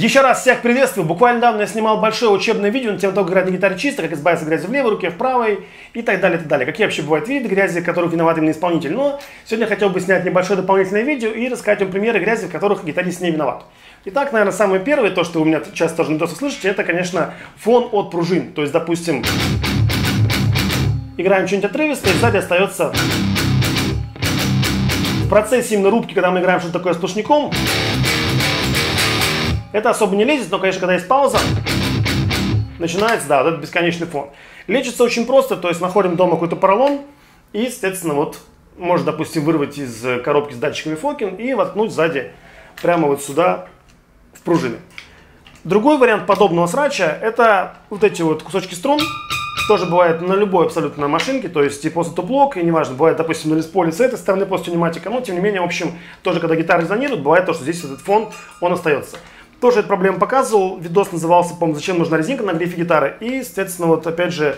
Еще раз всех приветствую. Буквально недавно я снимал большое учебное видео на тему того, как играть на гитаре чисто, как избавиться от грязи в левой руке, в правой и так далее, и так далее. Какие вообще бывают виды грязи, в которых виноват именно исполнитель. Но сегодня я хотел бы снять небольшое дополнительное видео и рассказать вам примеры грязи, в которых гитарист не виноват. Итак, наверное, самое первое, то, что вы меня сейчас тоже не слышите, это, конечно, фон от пружин. То есть, допустим, играем что-нибудь отрывистое, и сзади остается в процессе именно рубки, когда мы играем что-то такое с сплошняком, это особо не лезет, но, конечно, когда есть пауза, начинается, да, вот этот бесконечный фон. Лечится очень просто, то есть находим дома какой-то поролон и, естественно, вот можно, допустим, вырвать из коробки с датчиками Фокин и воткнуть сзади прямо вот сюда в пружины. Другой вариант подобного срача это вот эти вот кусочки струн. Тоже бывает на любой абсолютно машинке, то есть и после туплок, и неважно, бывает, допустим, на лесполе с этой стороны после пневматика, но тем не менее, в общем, тоже когда гитара резонирует, бывает то, что здесь этот фон, он остается. Тоже эту проблему показывал. Видос назывался, по-моему, «Зачем нужна резинка на грифе гитары». И, естественно, вот опять же,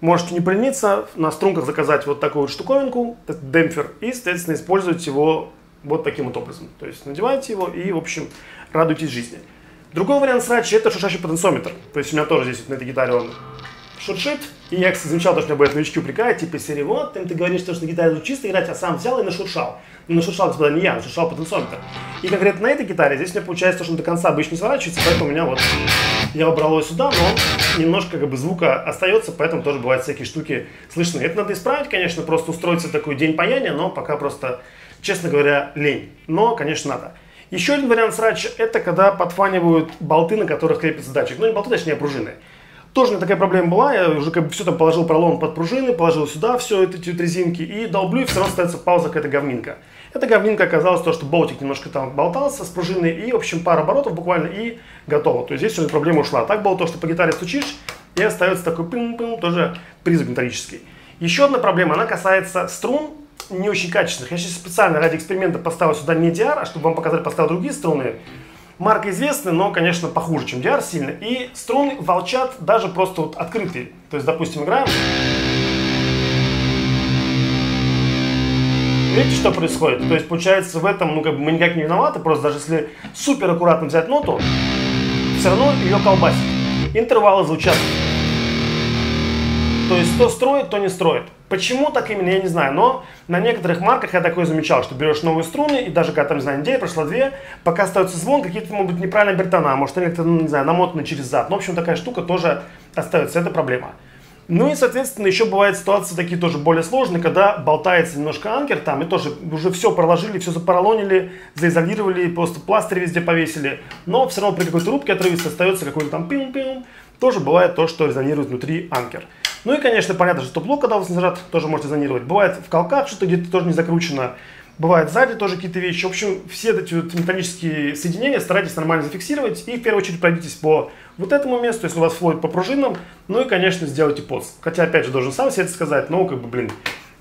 можете не полениться, на струнках заказать вот такую вот штуковинку, демпфер, и, естественно, использовать его вот таким вот образом. То есть надевайте его и, в общем, радуйтесь жизни. Другой вариант срача – это шуршащий потенциометр. То есть у меня тоже здесь вот на этой гитаре он шуршит. И я, кстати, замечал, что меня бывает новички упрекают, типа, серии, вот, ты, ты говоришь, что на гитаре чисто играть, а сам взял и нашуршал. Ну, нашуршал, господа, не я, нашуршал потенциометр. И конкретно на этой гитаре здесь у меня получается, что он до конца обычно не сворачивается, поэтому у меня вот, я убрал его сюда, но немножко как бы звука остается, поэтому тоже бывают всякие штуки слышны. Это надо исправить, конечно, просто устроиться такой день паяния, но пока просто, честно говоря, лень. Но, конечно, надо. Еще один вариант срача – это когда подфанивают болты, на которых крепится датчик. Ну, не болты, точнее, а пружины. Тоже у меня такая проблема была, я уже как бы все там положил пролом под пружины, положил сюда все эти вот резинки и долблю, и все равно остается пауза какая-то говнинка. Эта говнинка оказалась то, что болтик немножко там болтался с пружиной, и, в общем, пара оборотов буквально, и готово. То есть здесь уже проблема ушла. Так было то, что по гитаре стучишь, и остается такой пым-пым, тоже призвук металлический. Еще одна проблема, она касается струн, не очень качественных. Я сейчас специально ради эксперимента поставил сюда не DR, а чтобы вам показать, поставил другие струны. Марка известная, но, конечно, похуже, чем DR сильно. И струны волчат даже просто вот открытые. То есть, допустим, играем. Видите, что происходит? То есть, получается, в этом, ну, как бы мы никак не виноваты, просто даже если супер аккуратно взять ноту, все равно ее колбасит. Интервалы звучат. То есть, то строит, то не строит. Почему так именно, я не знаю, но на некоторых марках я такое замечал, что берешь новые струны, и даже когда там, не знаю, неделя прошла две, пока остается звон, какие-то могут быть неправильные бертона, а может они как-то, ну, не знаю, намотаны через зад. Ну, в общем, такая штука тоже остается, это проблема. Ну и, соответственно, еще бывают ситуации такие тоже более сложные, когда болтается немножко анкер там, и тоже уже все проложили, все запоролонили, заизолировали, просто пластырь везде повесили, но все равно при какой-то рубке отрывисто остается какой-то там пим-пим, тоже бывает то, что резонирует внутри анкер. Ну и, конечно, понятно, что топ-блок, когда у вас не тоже можете зонировать. Бывает в колках что-то где-то тоже не закручено. Бывает сзади тоже какие-то вещи. В общем, все эти вот металлические соединения старайтесь нормально зафиксировать. И в первую очередь пройдитесь по вот этому месту, если у вас флойд по пружинам. Ну и, конечно, сделайте пост. Хотя, опять же, должен сам себе это сказать, но, как бы, блин,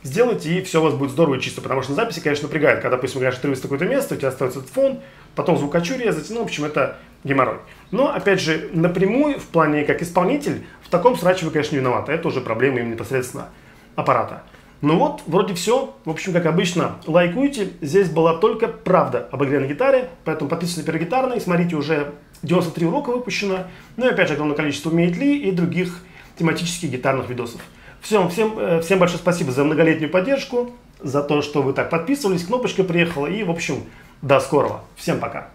сделайте, и все у вас будет здорово и чисто. Потому что на записи, конечно, напрягает. Когда, допустим, играешь отрывist какое-то место, у тебя остается этот фон, потом звукачу резать. Ну, в общем, это геморрой. Но, опять же, напрямую, в плане как исполнитель, в таком сраче вы, конечно, не виноваты. Это уже проблема именно непосредственно аппарата. Ну вот, вроде все. В общем, как обычно, лайкуйте. Здесь была только правда об игре на гитаре, поэтому подписывайтесь на Первогитарный, смотрите, уже 93 урока выпущено. Ну и опять же, огромное количество умеет ли и других тематических гитарных видосов. Всем, всем, э, всем большое спасибо за многолетнюю поддержку, за то, что вы так подписывались, кнопочка приехала и, в общем, до скорого. Всем пока.